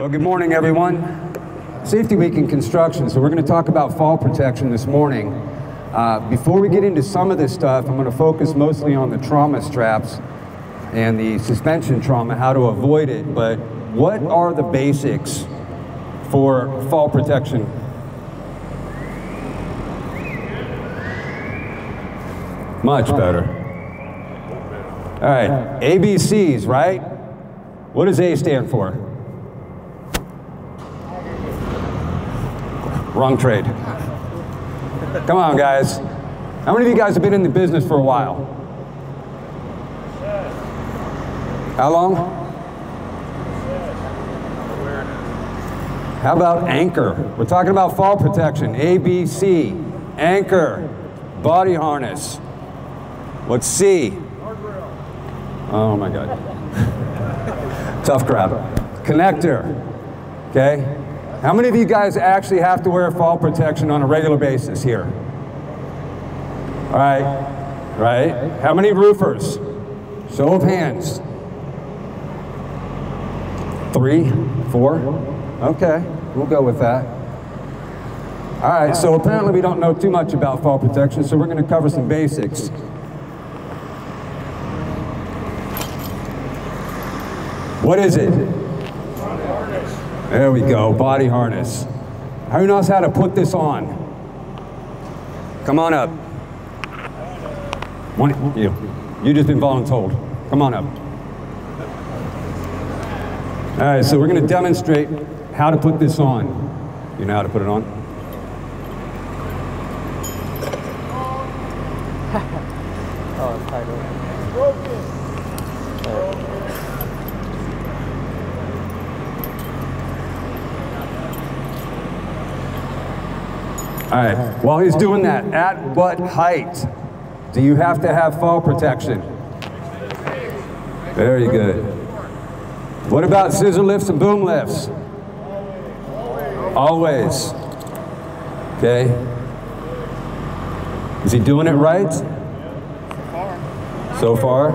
Well, good morning, everyone. Safety Week in construction. So we're going to talk about fall protection this morning. Uh, before we get into some of this stuff, I'm going to focus mostly on the trauma straps and the suspension trauma, how to avoid it. But what are the basics for fall protection? Much better. All right, ABCs, right? What does A stand for? Wrong trade. Come on, guys. How many of you guys have been in the business for a while? How long? How about anchor? We're talking about fall protection. ABC, anchor, body harness. What's C? Oh my God. Tough crowd. Connector. Okay? How many of you guys actually have to wear fall protection on a regular basis here? All right, right? How many roofers? Show of hands. Three, four? Okay, we'll go with that. All right, so apparently we don't know too much about fall protection, so we're going to cover some basics. What is it? There we go, body harness. Who knows how to put this on? Come on up. One, you, you just been voluntold. Come on up. All right, so we're going to demonstrate how to put this on. You know how to put it on? All right, while he's doing that, at what height do you have to have fall protection? Very good. What about scissor lifts and boom lifts? Always. Okay. Is he doing it right? So far?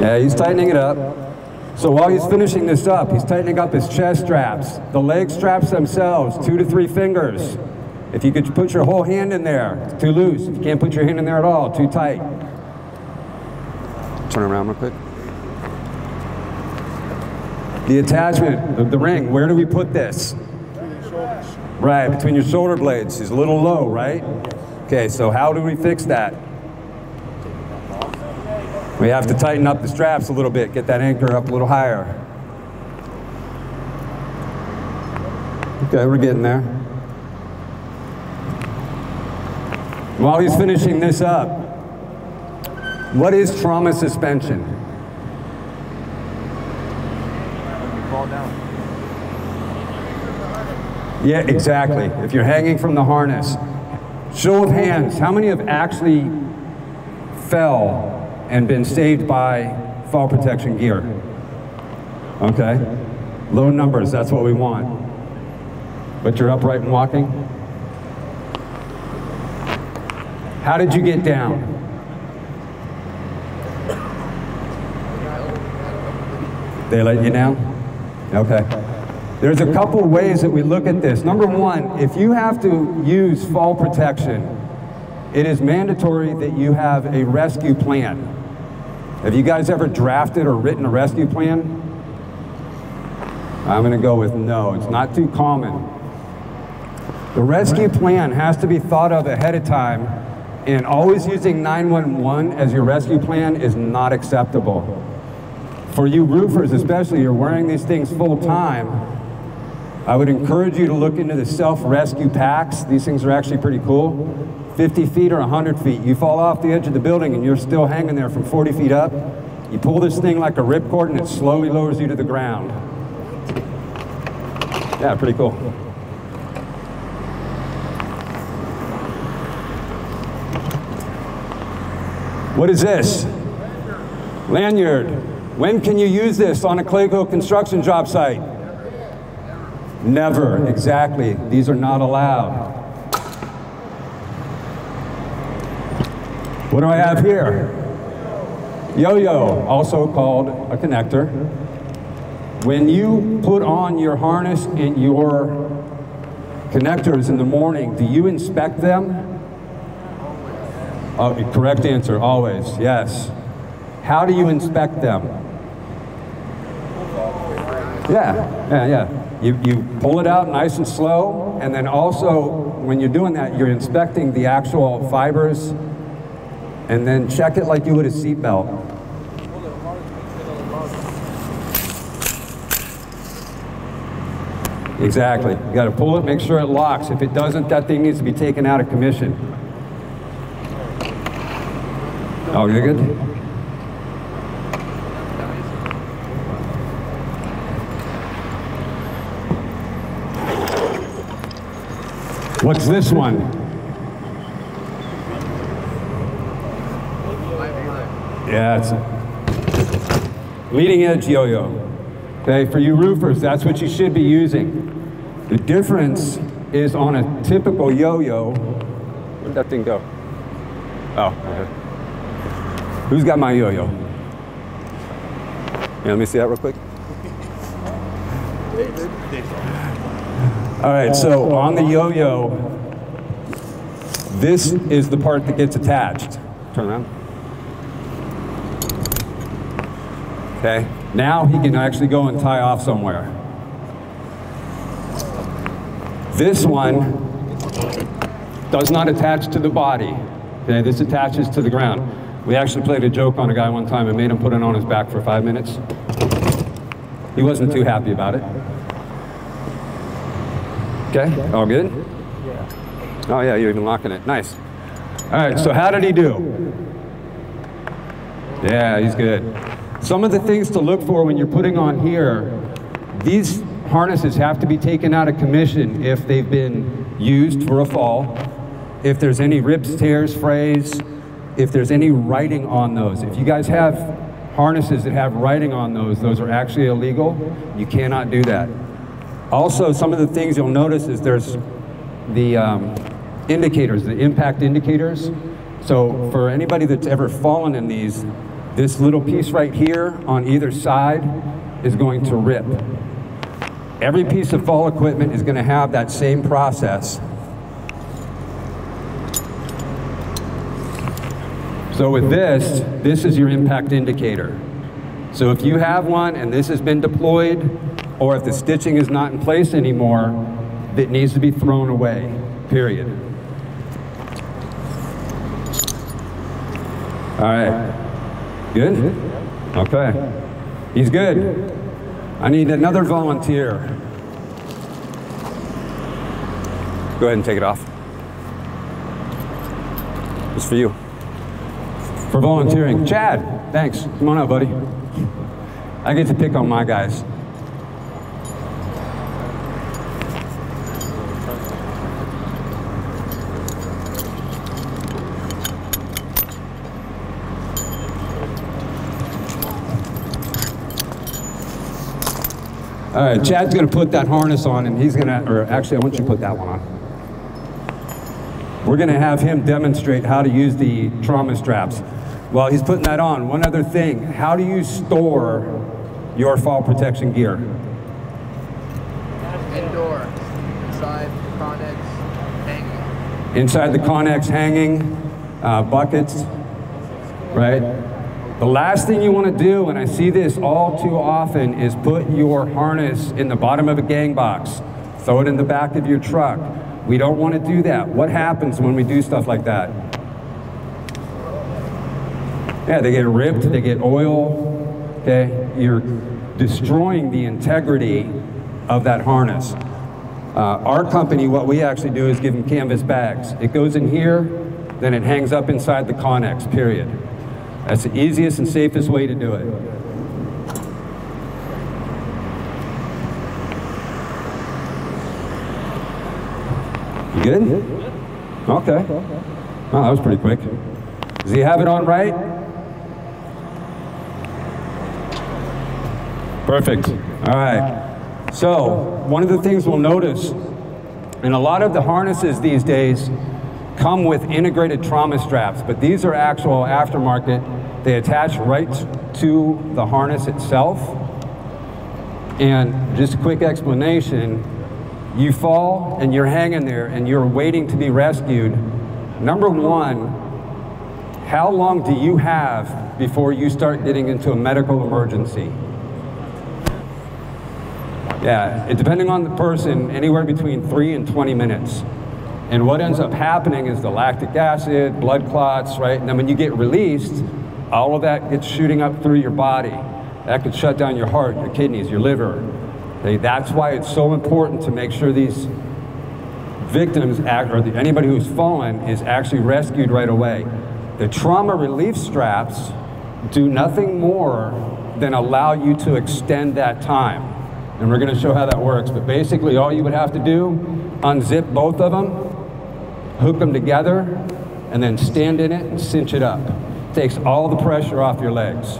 Yeah, he's tightening it up. So while he's finishing this up, he's tightening up his chest straps. The leg straps themselves, two to three fingers. If you could put your whole hand in there, it's too loose. If you can't put your hand in there at all, too tight. Turn around real quick. The attachment, the, the ring, where do we put this? Right, between your shoulder blades. He's a little low, right? Okay, so how do we fix that? We have to tighten up the straps a little bit, get that anchor up a little higher. Okay, we're getting there. While he's finishing this up, what is trauma suspension? Fall down. Yeah, exactly. If you're hanging from the harness. Show of hands, how many have actually fell and been saved by fall protection gear. Okay? Low numbers, that's what we want. But you're upright and walking? How did you get down? They let you down? Okay. There's a couple ways that we look at this. Number one, if you have to use fall protection, it is mandatory that you have a rescue plan. Have you guys ever drafted or written a rescue plan? I'm going to go with no. It's not too common. The rescue plan has to be thought of ahead of time, and always using 911 as your rescue plan is not acceptable. For you roofers especially, you're wearing these things full time, I would encourage you to look into the self-rescue packs. These things are actually pretty cool. 50 feet or 100 feet. You fall off the edge of the building and you're still hanging there from 40 feet up. You pull this thing like a ripcord and it slowly lowers you to the ground. Yeah, pretty cool. What is this? Lanyard. When can you use this on a Clayco construction job site? Never, exactly. These are not allowed. What do I have here? Yo-yo, also called a connector. When you put on your harness and your connectors in the morning, do you inspect them? Oh, correct answer, always, yes. How do you inspect them? Yeah, yeah, yeah. You, you pull it out nice and slow, and then also, when you're doing that, you're inspecting the actual fibers, and then check it like you would a seatbelt. Exactly. You got to pull it, make sure it locks. If it doesn't, that thing needs to be taken out of commission. Oh, you're good? What's this one? Yeah, it's leading edge yo-yo. Okay, for you roofers, that's what you should be using. The difference is on a typical yo-yo. Where'd that thing go? Oh, okay. Who's got my yo-yo? Yeah, let me see that real quick. All right, so on the yo-yo, this is the part that gets attached. Turn around. Okay, now he can actually go and tie off somewhere. This one does not attach to the body. Okay, this attaches to the ground. We actually played a joke on a guy one time and made him put it on his back for five minutes. He wasn't too happy about it. Okay, all good? Yeah. Oh yeah, you're even locking it. Nice. All right, so how did he do? Yeah, he's good. Some of the things to look for when you're putting on here, these harnesses have to be taken out of commission if they've been used for a fall, if there's any rips, tears, frays, if there's any writing on those. If you guys have harnesses that have writing on those, those are actually illegal. You cannot do that. Also, some of the things you'll notice is there's the um, indicators, the impact indicators. So for anybody that's ever fallen in these, this little piece right here on either side is going to rip. Every piece of fall equipment is going to have that same process. So with this, this is your impact indicator. So if you have one and this has been deployed, or if the stitching is not in place anymore, it needs to be thrown away, period. All right. Good? Okay. He's good. I need another volunteer. Go ahead and take it off. It's for you for volunteering. Chad, thanks. Come on up, buddy. I get to pick on my guys. All right, Chad's gonna put that harness on and he's gonna, or actually I want you to put that one on. We're gonna have him demonstrate how to use the trauma straps. While he's putting that on, one other thing, how do you store your fall protection gear? Indoor, inside the Conex hanging. Inside the Conex hanging, uh, buckets, right? The last thing you want to do, and I see this all too often, is put your harness in the bottom of a gang box. Throw it in the back of your truck. We don't want to do that. What happens when we do stuff like that? Yeah, they get ripped, they get oil, okay? You're destroying the integrity of that harness. Uh, our company, what we actually do is give them canvas bags. It goes in here, then it hangs up inside the Conex, period. That's the easiest and safest way to do it. You good? Okay. Oh, that was pretty quick. Does he have it on right? Perfect. All right. So one of the things we'll notice, and a lot of the harnesses these days come with integrated trauma straps, but these are actual aftermarket. They attach right to the harness itself. And just a quick explanation, you fall and you're hanging there and you're waiting to be rescued. Number one, how long do you have before you start getting into a medical emergency? Yeah, depending on the person, anywhere between three and 20 minutes. And what ends up happening is the lactic acid, blood clots, right? And then when you get released, all of that gets shooting up through your body. That could shut down your heart, your kidneys, your liver. That's why it's so important to make sure these victims, act, or the, anybody who's fallen, is actually rescued right away. The trauma relief straps do nothing more than allow you to extend that time. And we're going to show how that works. But basically, all you would have to do, unzip both of them, hook them together, and then stand in it and cinch it up. Takes all the pressure off your legs.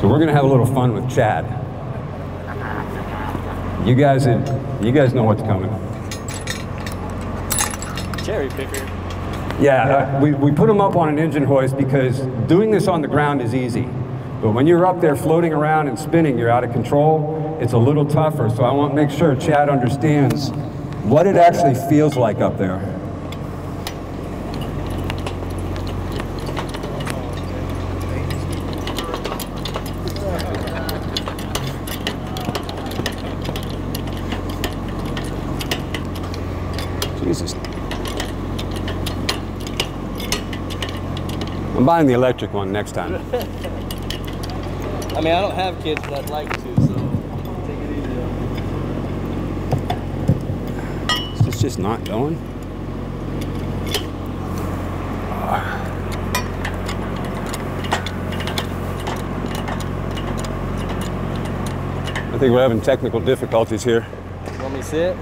So we're going to have a little fun with Chad. You guys, you guys know what's coming. Cherry picker. Yeah, uh, we, we put them up on an engine hoist because doing this on the ground is easy. But when you're up there floating around and spinning, you're out of control, it's a little tougher. So I want to make sure Chad understands what it actually feels like up there. Jesus. I'm buying the electric one next time. I mean, I don't have kids, but I'd like to, so take it easy. Is this just not going? I think we're having technical difficulties here. You want me to sit?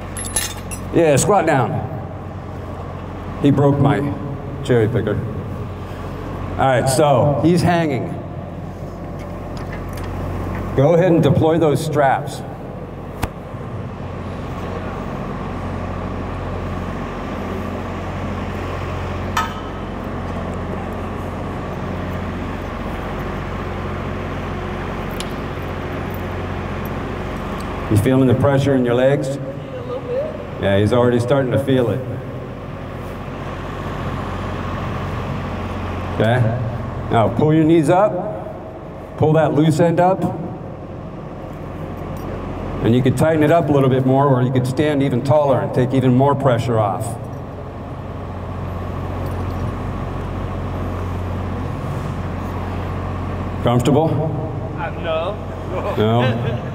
Yeah, squat down. He broke my cherry picker. All right, so he's hanging. Go ahead and deploy those straps. You feeling the pressure in your legs? A little bit. Yeah, he's already starting to feel it. Okay? Now pull your knees up, pull that loose end up, and you could tighten it up a little bit more, or you could stand even taller and take even more pressure off. Comfortable? Uh, no. No?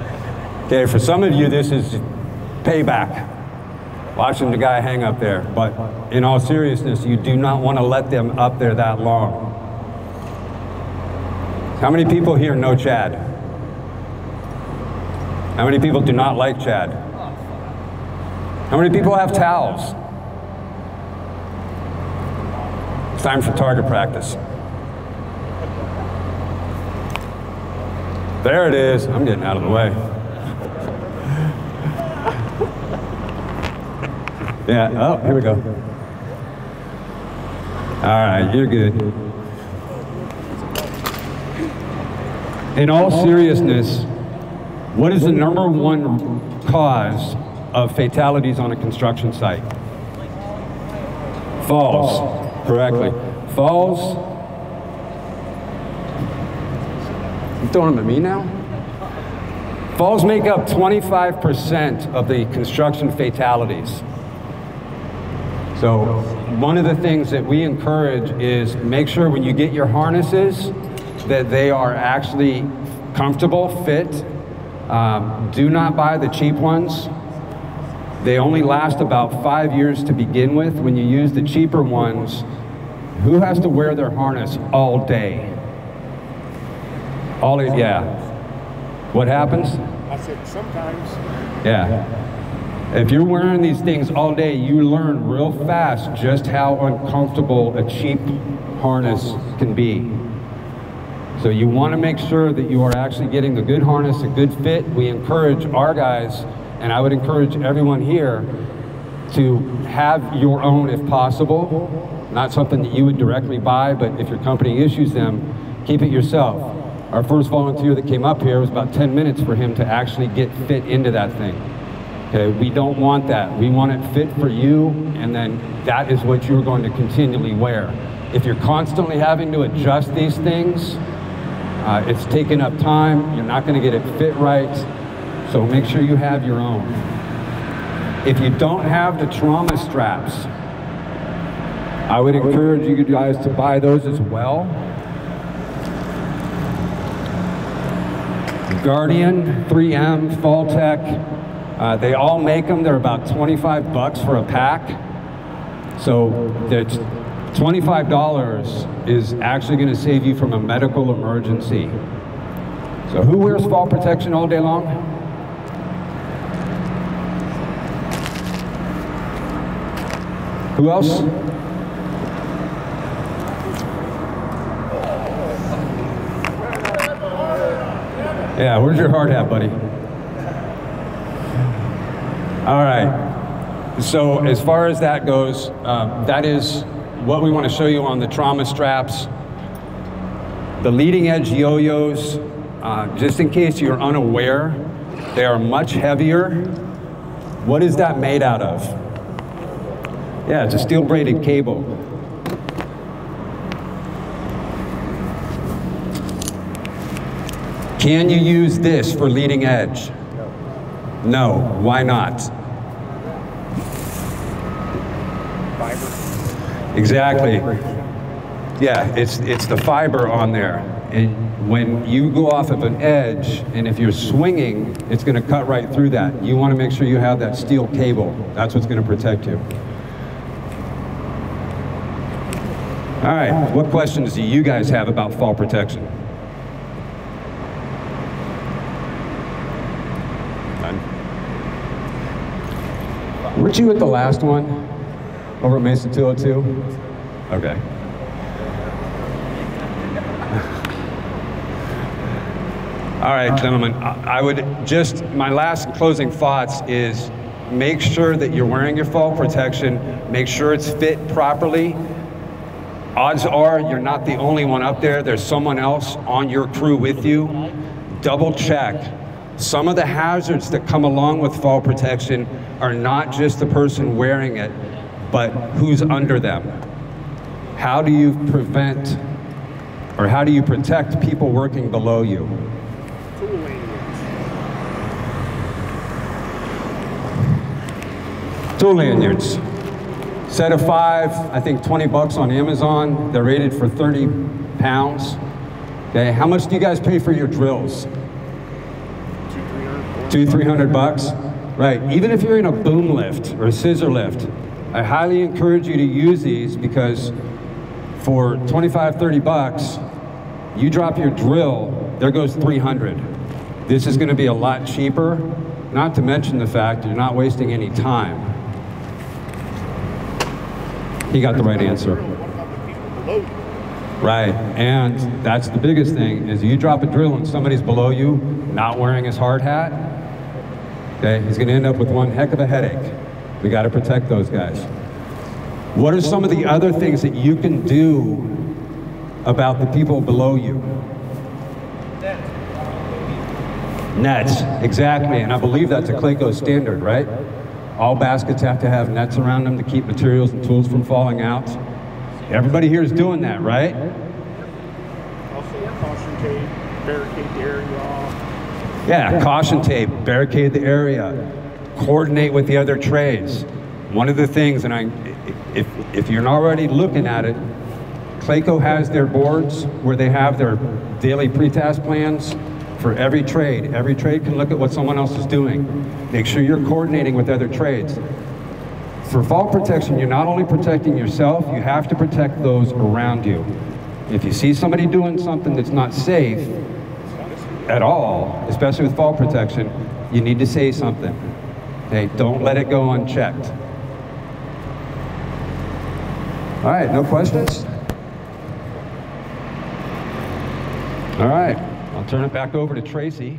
Okay, for some of you, this is payback. Watching the guy hang up there. But in all seriousness, you do not want to let them up there that long. How many people here know Chad? How many people do not like Chad? How many people have towels? It's time for target practice. There it is. I'm getting out of the way. Yeah, oh, here we go. All right, you're good. In all seriousness, what is the number one cause of fatalities on a construction site? Falls, correctly. Falls. You throwing them at me now? Falls make up 25% of the construction fatalities. So one of the things that we encourage is make sure when you get your harnesses that they are actually comfortable, fit. Um, do not buy the cheap ones. They only last about five years to begin with. When you use the cheaper ones, who has to wear their harness all day? All yeah. What happens? I said sometimes. Yeah. If you're wearing these things all day, you learn real fast just how uncomfortable a cheap harness can be. So you want to make sure that you are actually getting a good harness, a good fit. We encourage our guys, and I would encourage everyone here to have your own if possible. Not something that you would directly buy, but if your company issues them, keep it yourself. our first volunteer that came up here, was about 10 minutes for him to actually get fit into that thing. Okay, we don't want that. We want it fit for you, and then that is what you're going to continually wear. If you're constantly having to adjust these things, uh, it's taking up time. You're not going to get it fit right. So make sure you have your own. If you don't have the trauma straps, I would encourage you guys to buy those as well. Guardian, 3M, FallTech, uh, they all make them. They're about 25 bucks for a pack. So that's $25 is actually going to save you from a medical emergency. So who wears fall protection all day long? Who else? Yeah, where's your hard hat, buddy? All right. So as far as that goes, uh, that is what we want to show you on the trauma straps. The leading edge yo-yos, uh, just in case you're unaware, they are much heavier. What is that made out of? Yeah, it's a steel braided cable. Can you use this for leading edge? No. Why not? Fiber. Exactly. Yeah, it's it's the fiber on there. And when you go off of an edge, and if you're swinging, it's going to cut right through that. You want to make sure you have that steel cable. That's what's going to protect you. All right, what questions do you guys have about fall protection? Weren't you at the last one over at Mesa 202? Okay. All right, uh, gentlemen, I I would just, my last closing thoughts is make sure that you're wearing your fall protection, make sure it's fit properly. Odds are you're not the only one up there, there's someone else on your crew with you. Double check. Some of the hazards that come along with fall protection are not just the person wearing it, but who's under them. How do you prevent or how do you protect people working below you? Tool lanyards. Set of five, I think 20 bucks on Amazon. They're rated for 30 pounds. Okay, how much do you guys pay for your drills? Two, three hundred. Two, three hundred bucks? Right, even if you're in a boom lift or a scissor lift, I highly encourage you to use these because for 25, 30 bucks, you drop your drill, there goes 300. This is gonna be a lot cheaper, not to mention the fact you're not wasting any time. He got the right answer. Right, and that's the biggest thing, is you drop a drill and somebody's below you, not wearing his hard hat, okay, he's gonna end up with one heck of a headache. We gotta protect those guys. What are some of the other things that you can do about the people below you? Nets, exactly, and I believe that's a Clayco standard, right? All baskets have to have nets around them to keep materials and tools from falling out. Everybody here is doing that, right? Also, caution tape, barricade the area. Yeah, caution tape, barricade the area, coordinate with the other trades. One of the things, and I, if, if you're not already looking at it, Clayco has their boards where they have their daily pre-task plans for every trade. Every trade can look at what someone else is doing. Make sure you're coordinating with other trades. For fall protection, you're not only protecting yourself, you have to protect those around you. If you see somebody doing something that's not safe, at all, especially with fall protection, you need to say something. Okay, don't let it go unchecked. All right, no questions? All right, I'll turn it back over to Tracy.